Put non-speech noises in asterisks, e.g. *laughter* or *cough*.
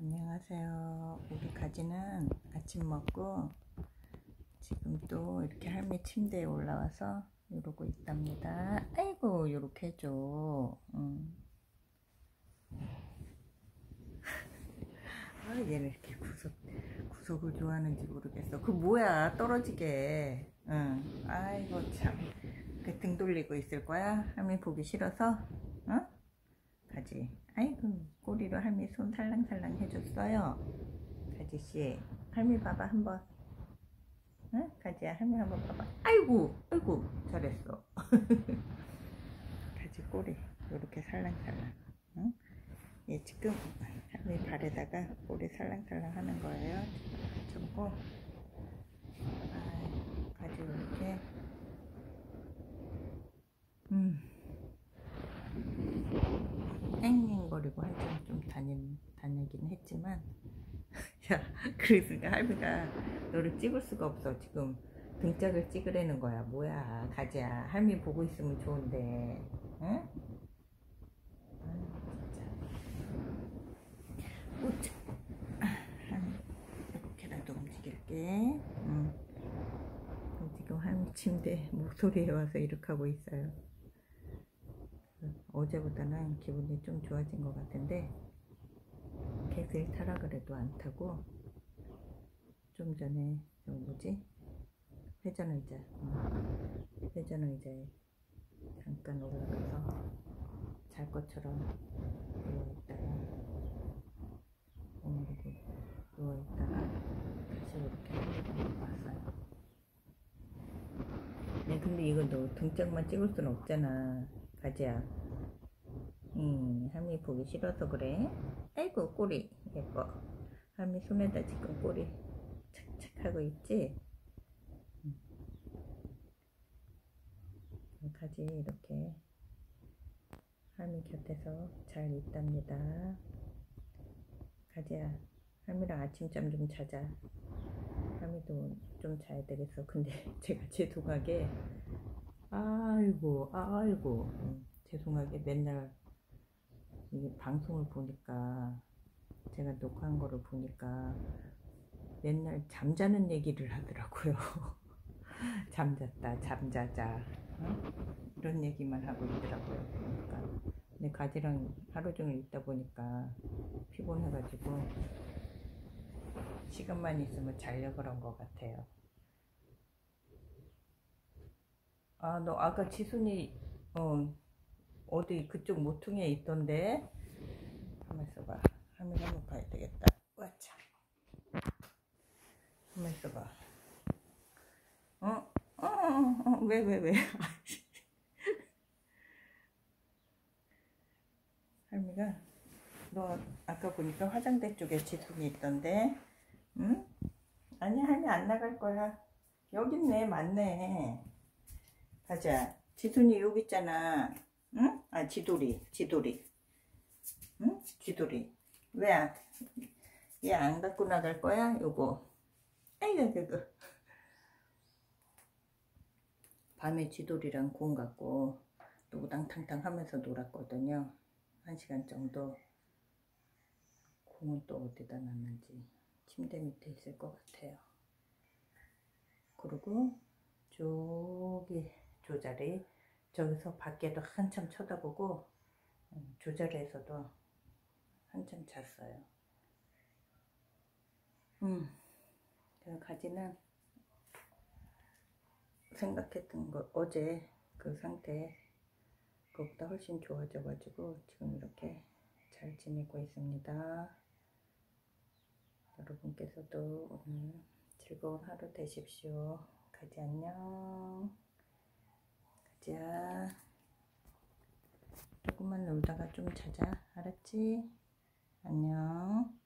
안녕하세요. 우리 가지는 아침 먹고 지금 또 이렇게 할미 침대에 올라와서 이러고 있답니다. 아이고 이렇게 해줘. 음. *laughs* 아 얘는 이렇게 구석 구석을 좋아하는지 모르겠어. 그 뭐야 떨어지게. 응. 아이고 참. 그 등 돌리고 있을 거야? 할미 보기 싫어서? 응? 가지. 아이고 꼬리로 할미 손 살랑살랑 해줬어요. 가지씨. 할미 봐봐 한번. 응? 가지야 할미 한번 봐봐. 아이고 아이고 잘했어. *laughs* 가지 꼬리 이렇게 살랑살랑. 응? 얘 지금 할미 발에다가 꼬리 살랑살랑 하는 거예요. 저거. 아, 가지 이렇게. 음. 앵앵거리고 한참 좀 다닌, 다니긴 했지만 *laughs* 야 그러니까 할미가 너를 찍을 수가 없어. 지금 등짝을 찍으라는 거야. 뭐야 가지야. 할미 보고 있으면 좋은데 응? 아 진짜. 이렇게라도 움직일게. 응. 지금 할미 침대 목소리에 와서 이렇게 하고 있어요 어제보다는 기분이 좀 좋아진 것 같은데 객을 타라 그래도 안 타고 좀 전에 저 뭐지? 회전 의자. 어. 회전 의자에 잠깐 올라가서 잘 것처럼 누워있다가 오늘도 누워있다가 다시 이렇게 왔어요. 네 근데 이거 너 등짝만 찍을 수는 없잖아 가지야 음, 할미 보기 싫어서 그래. 아이고 꼬리. 예뻐. 할미 손에다 지금 꼬리. 착착 하고 있지? 음. 가지 이렇게 할미 곁에서 잘 있답니다. 가지야 할미랑 아침잠 좀 자자. 할미도 좀 자야 되겠어. 근데 *laughs* 제가 죄송하게 아이고 아이고. 음, 죄송하게 맨날 이 방송을 보니까 제가 녹화한 거를 보니까 맨날 잠자는 얘기를 하더라고요. *laughs* 잠잤다 잠자자. 어? 이런 얘기만 하고 있더라고요 그러니까. 근데 가지랑 하루 종일 있다 보니까 피곤해가지고 시간만 있으면 자려 그런 것 같아요 아, 너 아까 지순이, 어, 어디 그쪽 모퉁이에 있던데? 한번 있어봐. 화면 한번 봐야 되겠다. 와차. 한번 있어봐. 어? 어, 어, 어, 왜, 왜, 왜. *laughs* 할미가, 너 아까 보니까 화장대 쪽에 지순이 있던데? 응? 아니, 할미 안 나갈 거야. 여기 있네, 맞네. 가자. 지순이 여기 있잖아. 응? 아, 지돌이, 지돌이. 응? 지돌이. 왜 안, 얘 안 갖고 나갈 거야? 요거. 아이고, 그거. 밤에 지돌이랑 공 갖고 노당탕탕 하면서 놀았거든요. 한 시간 정도. 공은 또 어디다 놨는지 침대 밑에 있을 것 같아요. 그리고 저기 조자리 저기서 밖에도 한참 쳐다보고 음, 조자리에서도 한참 잤어요. 음, 그 가지는 생각했던 거 어제 그 상태 그것보다 훨씬 좋아져가지고 지금 이렇게 잘 지내고 있습니다. 여러분께서도 오늘 즐거운 하루 되십시오. 가지 안녕. 가지야. 조금만 놀다가 좀 자자. 알았지? 안녕.